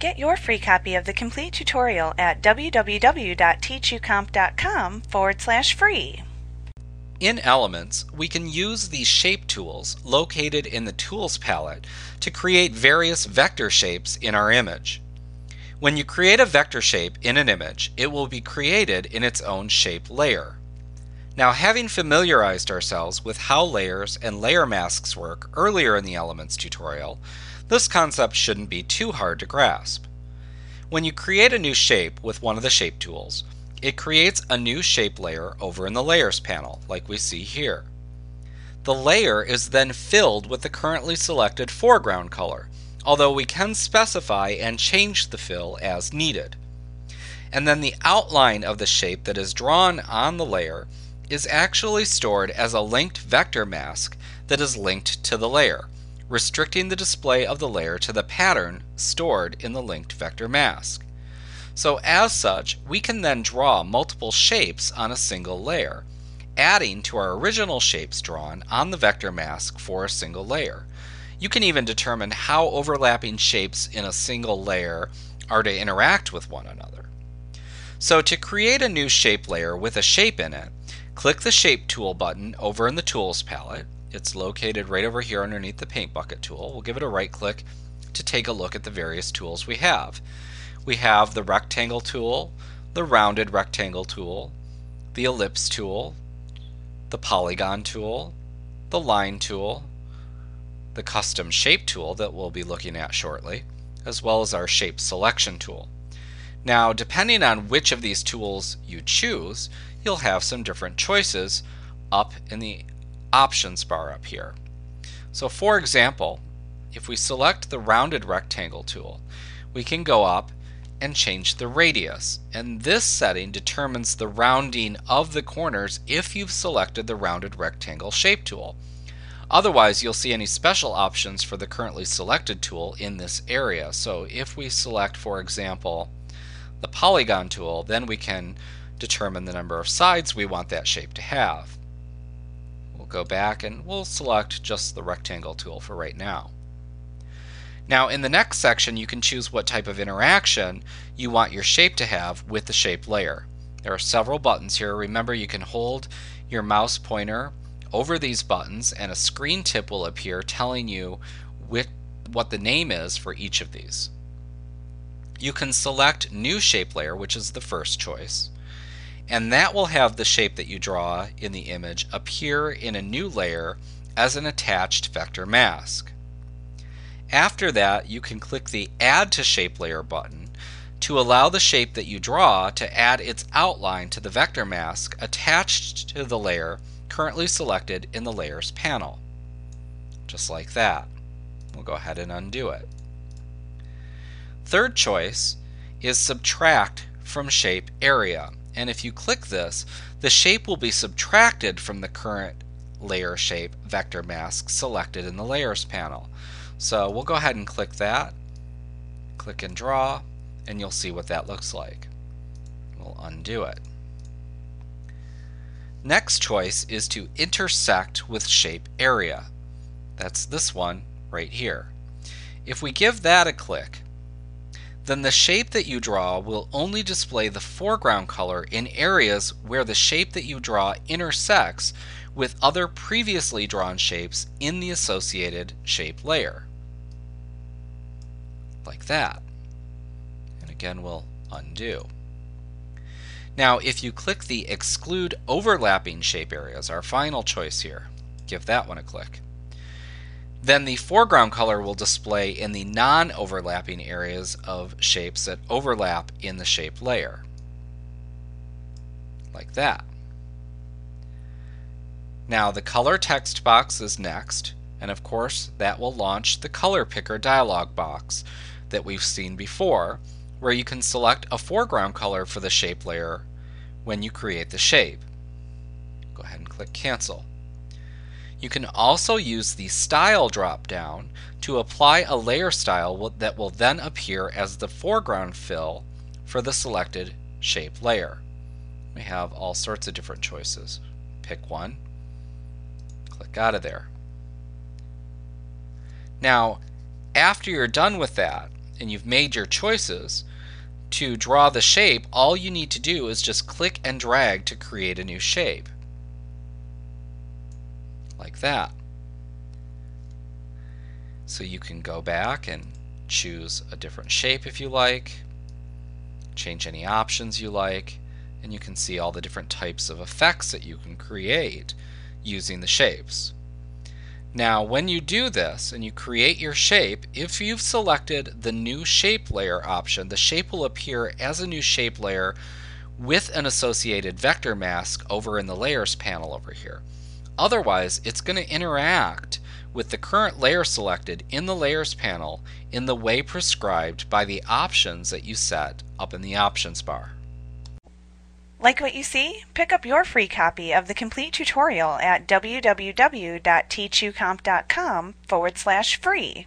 Get your free copy of the complete tutorial at www.teachucomp.com forward slash free. In Elements, we can use these shape tools located in the Tools palette to create various vector shapes in our image. When you create a vector shape in an image, it will be created in its own shape layer. Now having familiarized ourselves with how layers and layer masks work earlier in the Elements tutorial, this concept shouldn't be too hard to grasp. When you create a new shape with one of the shape tools, it creates a new shape layer over in the Layers panel, like we see here. The layer is then filled with the currently selected foreground color, although we can specify and change the fill as needed. And then the outline of the shape that is drawn on the layer is actually stored as a linked vector mask that is linked to the layer, restricting the display of the layer to the pattern stored in the linked vector mask. So as such, we can then draw multiple shapes on a single layer, adding to our original shapes drawn on the vector mask for a single layer. You can even determine how overlapping shapes in a single layer are to interact with one another. So to create a new shape layer with a shape in it, click the Shape Tool button over in the Tools palette, it's located right over here underneath the paint bucket tool. We'll give it a right click to take a look at the various tools we have. We have the rectangle tool, the rounded rectangle tool, the ellipse tool, the polygon tool, the line tool, the custom shape tool that we'll be looking at shortly, as well as our shape selection tool. Now, depending on which of these tools you choose, you'll have some different choices up in the options bar up here. So for example, if we select the rounded rectangle tool, we can go up and change the radius. And this setting determines the rounding of the corners if you've selected the rounded rectangle shape tool. Otherwise, you'll see any special options for the currently selected tool in this area. So if we select, for example, the polygon tool, then we can determine the number of sides we want that shape to have We'll go back and we'll select just the rectangle tool for right now. Now in the next section you can choose what type of interaction you want your shape to have with the shape layer. There are several buttons here. Remember you can hold your mouse pointer over these buttons and a screen tip will appear telling you what the name is for each of these. You can select New Shape Layer, which is the first choice and that will have the shape that you draw in the image appear in a new layer as an attached vector mask. After that, you can click the Add to Shape Layer button to allow the shape that you draw to add its outline to the vector mask attached to the layer currently selected in the Layers panel. Just like that. We'll go ahead and undo it. Third choice is Subtract from Shape Area and if you click this, the shape will be subtracted from the current layer shape vector mask selected in the layers panel. So we'll go ahead and click that, click and draw, and you'll see what that looks like. We'll undo it. Next choice is to intersect with shape area. That's this one right here. If we give that a click, then the shape that you draw will only display the foreground color in areas where the shape that you draw intersects with other previously drawn shapes in the associated shape layer. Like that. And again, we'll undo. Now, if you click the Exclude Overlapping Shape Areas, our final choice here, give that one a click then the foreground color will display in the non-overlapping areas of shapes that overlap in the shape layer. Like that. Now the color text box is next, and of course that will launch the color picker dialog box that we've seen before, where you can select a foreground color for the shape layer when you create the shape. Go ahead and click cancel. You can also use the Style drop-down to apply a layer style that will then appear as the foreground fill for the selected shape layer. We have all sorts of different choices. Pick one, click out of there. Now, after you're done with that, and you've made your choices, to draw the shape, all you need to do is just click and drag to create a new shape. Like that. So you can go back and choose a different shape if you like, change any options you like, and you can see all the different types of effects that you can create using the shapes. Now, when you do this and you create your shape, if you've selected the new shape layer option, the shape will appear as a new shape layer with an associated vector mask over in the layers panel over here. Otherwise, it's going to interact with the current layer selected in the layers panel in the way prescribed by the options that you set up in the options bar. Like what you see? Pick up your free copy of the complete tutorial at www.teachucomp.com forward slash free.